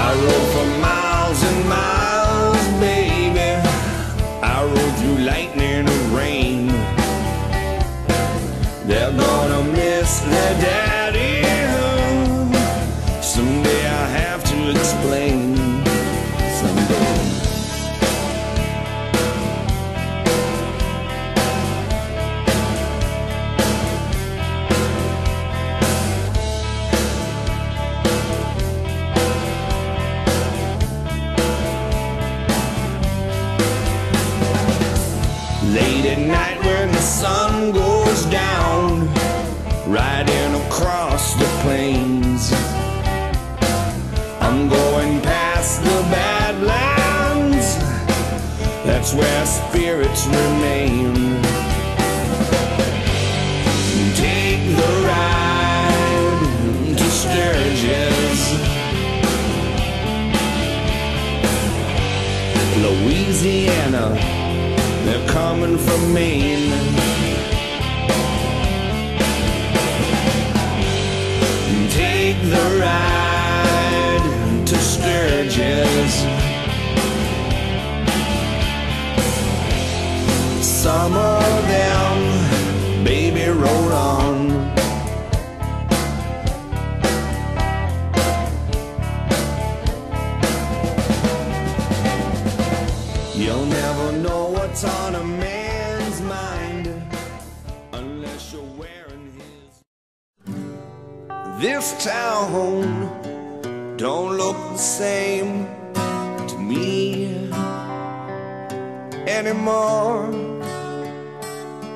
I rode for miles and miles, baby. I rode through lightning and rain. They're gonna miss their daddy. At night when the sun goes down, riding across the plains. I'm going past the Badlands, that's where spirits remain. Take the ride to Sturgis. Louisiana, they're coming from Maine. Take the ride to Sturgis. This town don't look the same to me anymore.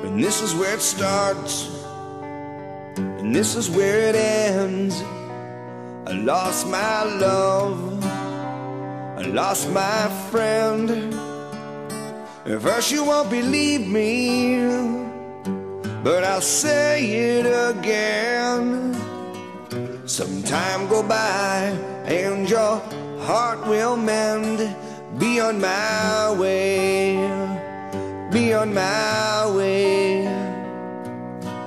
And this is where it starts, and this is where it ends. I lost my love, I lost my friend. At first you won't believe me, but I'll say it again. Some time go by and your heart will mend. Be on my way, be on my way.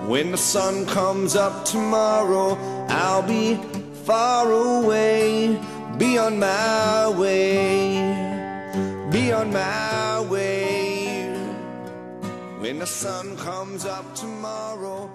When the sun comes up tomorrow, I'll be far away. Be on my way, be on my way. When the sun comes up tomorrow,